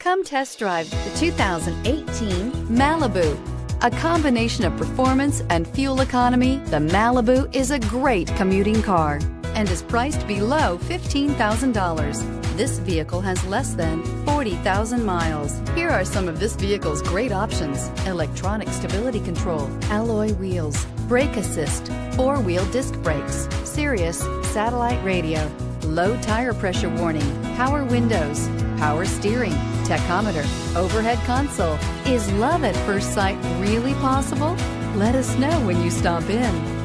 Come test drive the 2018 Malibu. A combination of performance and fuel economy, the Malibu is a great commuting car and is priced below $15,000. This vehicle has less than 40,000 miles. Here are some of this vehicle's great options. Electronic stability control, alloy wheels, brake assist, four-wheel disc brakes, Sirius satellite radio, low tire pressure warning, power windows, power steering, tachometer, overhead console. Is love at first sight really possible? Let us know when you stop in.